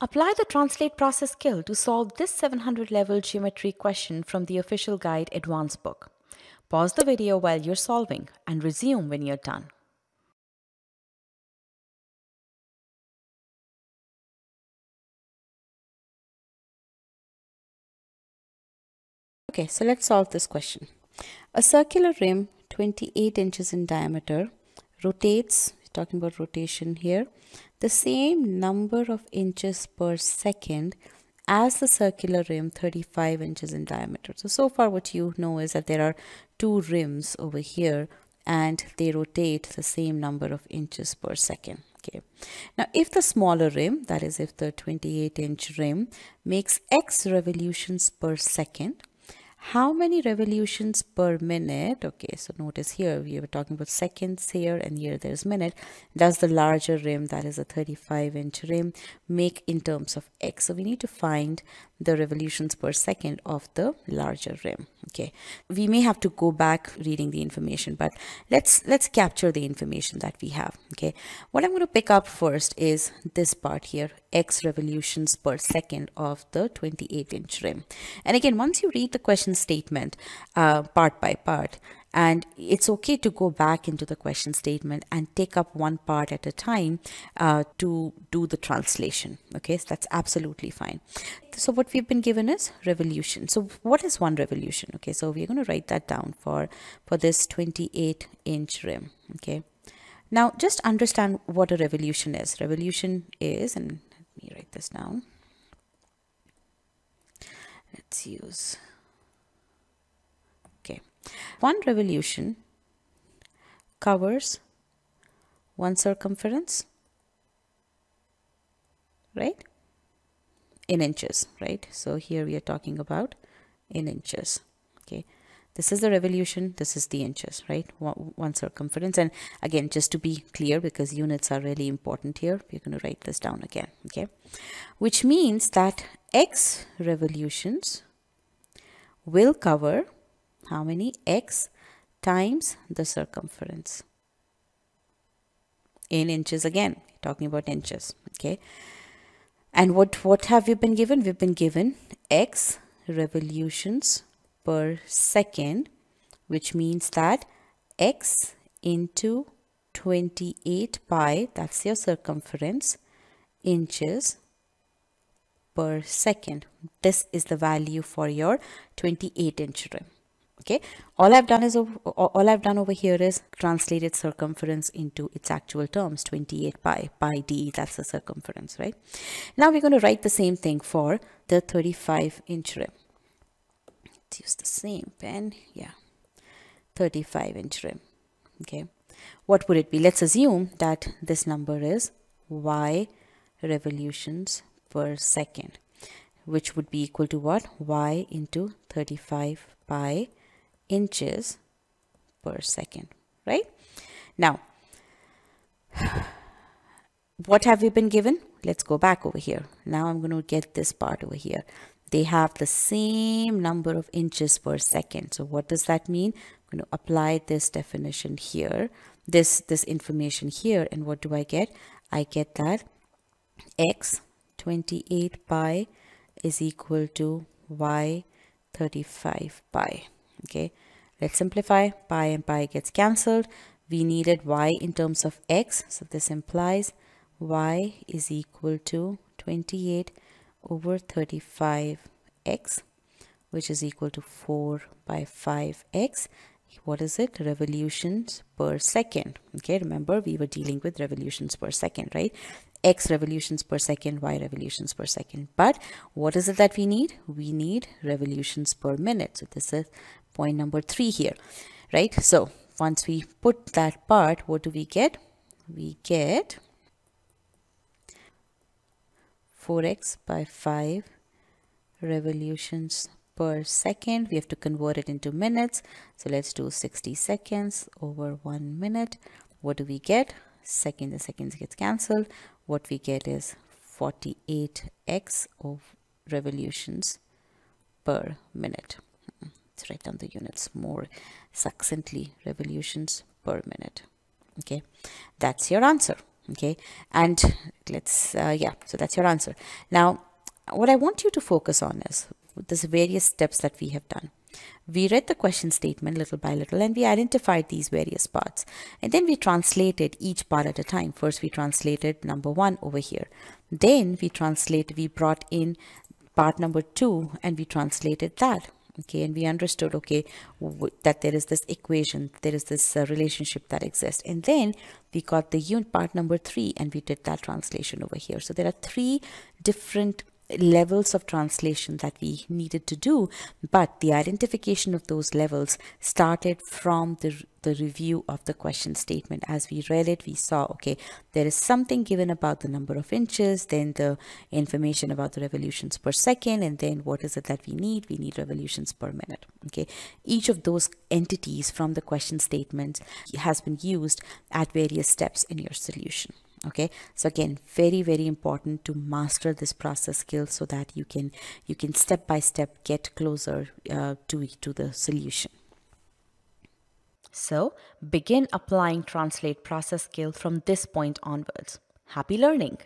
Apply the translate process skill to solve this 700 level geometry question from the official guide advanced book. Pause the video while you're solving and resume when you're done. Okay, so let's solve this question. A circular rim 28 inches in diameter rotates, talking about rotation here, the same number of inches per second as the circular rim 35 inches in diameter. So, so far what you know is that there are two rims over here and they rotate the same number of inches per second. Okay. Now, if the smaller rim, that is if the 28 inch rim makes x revolutions per second, how many revolutions per minute? Okay so notice here we were talking about seconds here and here there's minute. Does the larger rim that is a 35 inch rim make in terms of x? So we need to find the revolutions per second of the larger rim okay. We may have to go back reading the information but let's let's capture the information that we have. Okay. What i'm going to pick up first is this part here x revolutions per second of the 28 inch rim. And again once you read the question statement uh, part by part and it's okay to go back into the question statement and take up one part at a time uh, to do the translation. Okay so that's absolutely fine. So what we've been given is revolution. So what is one revolution? Okay so we're going to write that down for for this 28 inch rim. Okay. Now just understand what a revolution is. Revolution is and let me write this down. Let's use one revolution covers one circumference, right? In inches, right? So here we are talking about in inches, okay? This is the revolution, this is the inches, right? One, one circumference. And again, just to be clear, because units are really important here, we're going to write this down again, okay? Which means that x revolutions will cover how many x times the circumference? In inches again. Talking about inches okay? And what what have we been given? We've been given x revolutions per second which means that x into 28 pi that's your circumference inches per second. This is the value for your 28 inch rim okay? All i've done is all i've done over here is translated circumference into its actual terms 28 pi pi d that's the circumference right? Now we're going to write the same thing for the 35 inch rim. Let's use the same pen yeah. 35 inch rim okay? What would it be? Let's assume that this number is y revolutions per second which would be equal to what? Y into 35 pi inches per second, right? Now, what have we been given? Let's go back over here. Now I'm going to get this part over here. They have the same number of inches per second. So what does that mean? I'm going to apply this definition here, this, this information here. And what do I get? I get that x 28 pi is equal to y 35 pi okay let's simplify. Pi and pi gets cancelled. We needed y in terms of x so this implies y is equal to 28 over 35x which is equal to 4 by 5x what is it? Revolutions per second. Okay remember we were dealing with revolutions per second right x revolutions per second y revolutions per second but what is it that we need we need revolutions per minute so this is point number three here, right? So once we put that part, what do we get? We get 4x by 5 revolutions per second. We have to convert it into minutes. So let's do 60 seconds over one minute. What do we get? Second, the seconds gets cancelled. What we get is 48x of revolutions per minute. Let's write down the units more succinctly revolutions per minute. Okay? That's your answer. Okay? And let's uh, yeah so that's your answer. Now what i want you to focus on is there's various steps that we have done we read the question statement little by little and we identified these various parts. And then we translated each part at a time. First we translated number one over here. Then we translate, we brought in part number two and we translated that. Okay and we understood okay that there is this equation there is this uh, relationship that exists. And then we got the unit part number three and we did that translation over here. So there are three different levels of translation that we needed to do but the identification of those levels started from the, the review of the question statement. As we read it we saw okay there is something given about the number of inches then the information about the revolutions per second and then what is it that we need? We need revolutions per minute okay? Each of those entities from the question statement has been used at various steps in your solution okay? So again very very important to master this process skill so that you can you can step by step get closer uh, to to the solution. So begin applying translate process skill from this point onwards. Happy learning